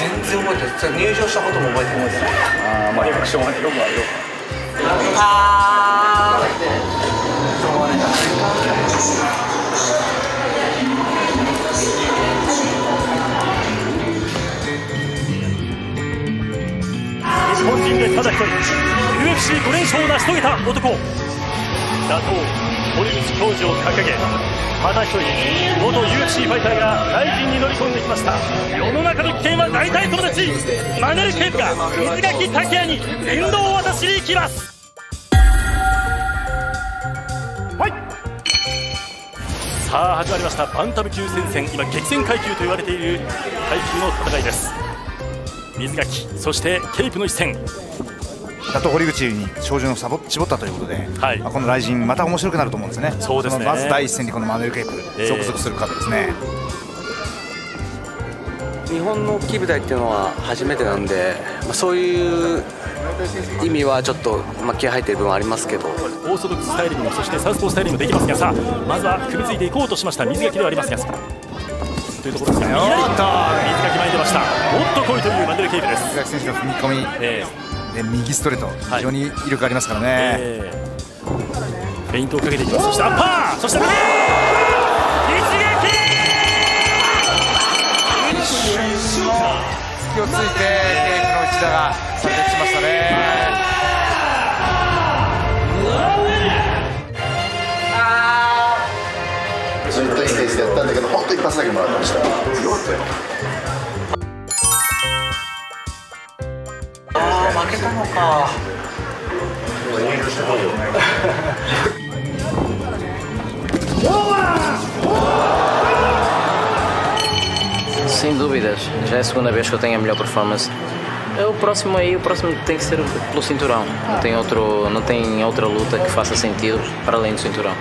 全然覚えてない入場したことも覚えてないですああまあよくしょうがないよくあるよあ日本人でただ一人 UFC5 連勝を成し遂げた男打倒堀口浩二を掲げまた一人元 UFC ファイターが大臣に乗り込んできました。世の中の危険は大体友達マネル・ケープが水垣拓也に伝道を渡しに行きます。さあ始まりました。バンタム級戦線今激戦階級と言われている階級の戦いです。水垣そしてケープの一戦打倒堀口に照準を絞ったということで、はい。まあ、この雷神また面白くなると思うんですね。そうですね。のまず第一戦にこのマネル・ケープえー続々する方ですね、日本の大きい舞台っていうのは初めてなんで、まあ、そういう意味はちょっと、まあ、気合入ってる部分はありますけど。オーソドックススタイルにもそしてサウスポースタイルにもできますがさあまずは組みついていこうとしました。水垣ではありますがというところですが右左おっと水垣前に出ました。もっと来いというマネル・ケープです。水垣選手の踏み込み。えで右ストレート非常に威力ありますからーね、えーフェイントをかけていきます。そしてアッパーそして右隙をついてケープの内田が炸裂しましたね。ずっといいペースでやったんだけど本当一発だけもらってました。よかったよ ああ負けたのか Sem dúvidas, já é a segunda vez que eu tenho a melhor performance. É o próximo aí, o próximo tem que ser pelo cinturão. Não tem, outro, não tem outra luta que faça sentido para além do cinturão.